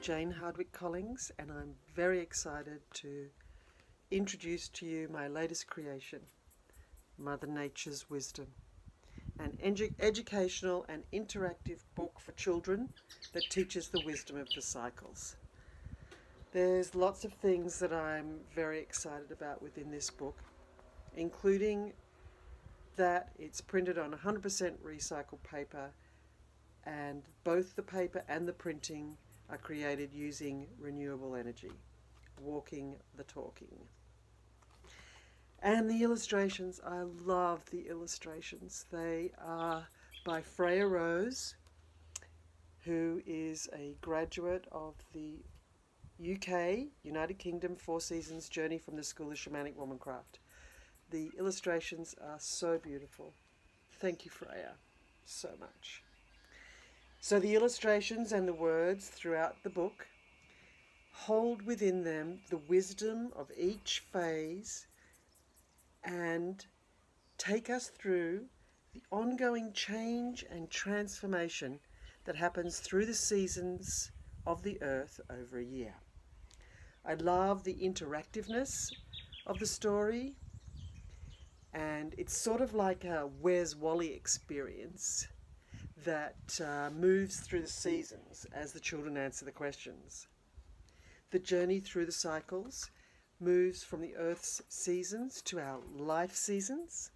Jane Hardwicke Collings, and I'm very excited to introduce to you my latest creation, Mother Nature's Wisdom, an edu- educational and interactive book for children that teaches the wisdom of the cycles. There's lots of things that I'm very excited about within this book, including that it's printed on 100% recycled paper and both the paper and the printing are created using renewable energy, walking the talking. And the illustrations, I love the illustrations. They are by Freya Rose, who is a graduate of the UK, United Kingdom, Four Seasons Journey from the School of Shamanic Womancraft. The illustrations are so beautiful. Thank you, Freya, so much. So the illustrations and the words throughout the book hold within them the wisdom of each phase and take us through the ongoing change and transformation that happens through the seasons of the earth over a year. I love the interactiveness of the story, and it's sort of like a Where's Wally experience that uh, moves through the seasons as the children answer the questions. The journey through the cycles moves from the Earth's seasons to our life seasons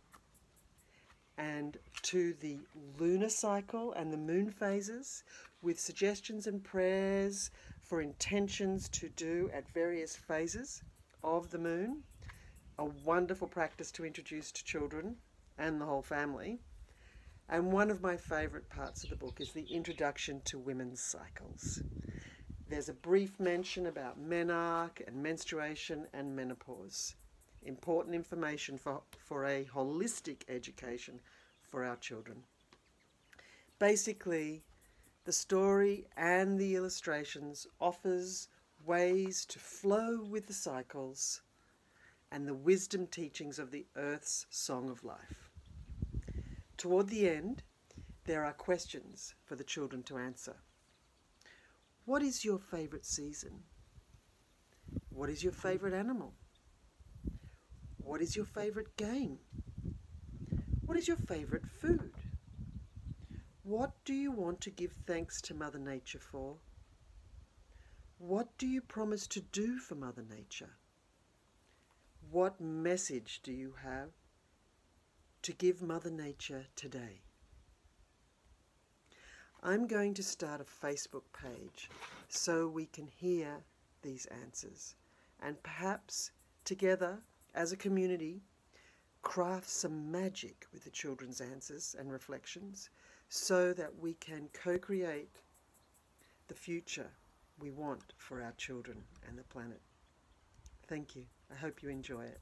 and to the lunar cycle and the moon phases with suggestions and prayers for intentions to do at various phases of the moon. A wonderful practice to introduce to children and the whole family. And one of my favourite parts of the book is the introduction to women's cycles. There's a brief mention about menarche and menstruation and menopause. Important information for, for a holistic education for our children. Basically, the story and the illustrations offers ways to flow with the cycles and the wisdom teachings of the earth's song of life. Toward the end, there are questions for the children to answer. What is your favourite season? What is your favourite animal? What is your favourite game? What is your favourite food? What do you want to give thanks to Mother Nature for? What do you promise to do for Mother Nature? What message do you have to give Mother Nature today. I'm going to start a Facebook page so we can hear these answers and perhaps together as a community craft some magic with the children's answers and reflections so that we can co-create the future we want for our children and the planet. Thank you. I hope you enjoy it.